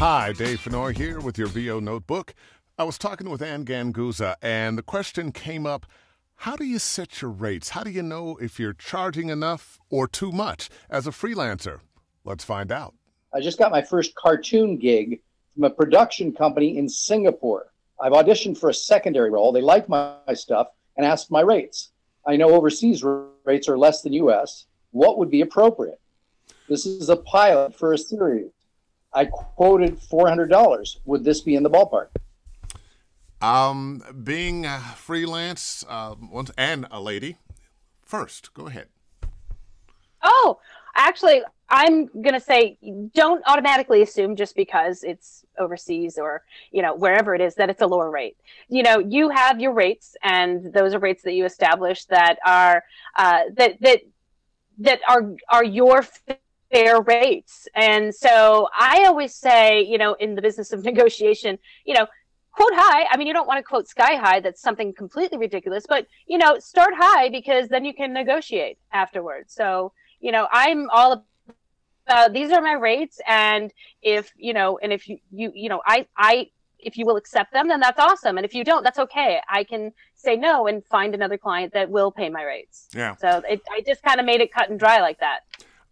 Hi, Dave Fennoy here with your VO Notebook. I was talking with Anne Ganguzza, and the question came up how do you set your rates? How do you know if you're charging enough or too much as a freelancer? Let's find out. I just got my first cartoon gig from a production company in Singapore. I've auditioned for a secondary role. They like my stuff and asked my rates. I know overseas rates are less than US. What would be appropriate? This is a pilot for a series. I quoted $400. Would this be in the ballpark? Um, being a freelance uh, and a lady, first, go ahead. Oh, actually, I'm going to say don't automatically assume just because it's overseas or, you know, wherever it is that it's a lower rate. You know, you have your rates and those are rates that you establish that are, uh, that, that, that are, are your fair rates. And so I always say, you know, in the business of negotiation, you know, quote high. I mean, you don't want to quote sky high. That's something completely ridiculous, but you know, start high because then you can negotiate afterwards. So, you know, I'm all about these are my rates. And if, you know, and if you, you, you know, I, I, if you will accept them, then that's awesome. And if you don't, that's okay. I can say no and find another client that will pay my rates. Yeah. So it, I just kind of made it cut and dry like that.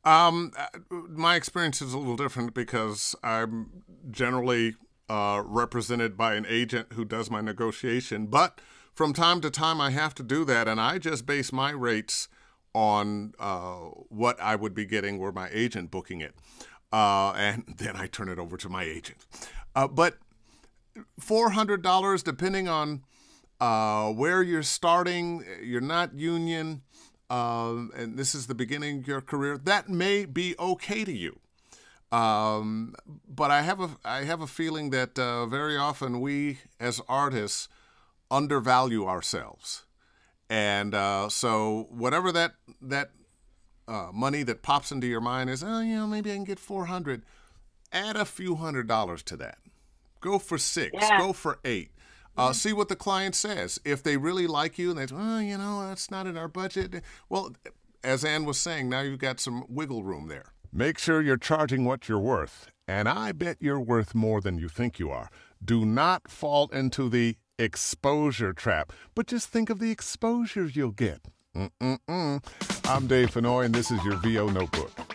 Um, uh, my experience is a little different because I'm generally uh, represented by an agent who does my negotiation. But from time to time, I have to do that, and I just base my rates on uh, what I would be getting were my agent booking it. Uh, and then I turn it over to my agent. Uh, but $400, depending on uh, where you're starting, you're not union, um, and this is the beginning of your career, that may be okay to you. Um, but I have a I have a feeling that uh, very often we as artists undervalue ourselves, and uh, so whatever that that uh, money that pops into your mind is, oh, you know, maybe I can get four hundred. Add a few hundred dollars to that. Go for six. Yeah. Go for eight. Uh, see what the client says. If they really like you and they, oh, you know, that's not in our budget. Well, as Anne was saying, now you've got some wiggle room there. Make sure you're charging what you're worth, and I bet you're worth more than you think you are. Do not fall into the exposure trap, but just think of the exposure you'll get. Mm-mm-mm. I'm Dave Fennoy, and this is your VO Notebook.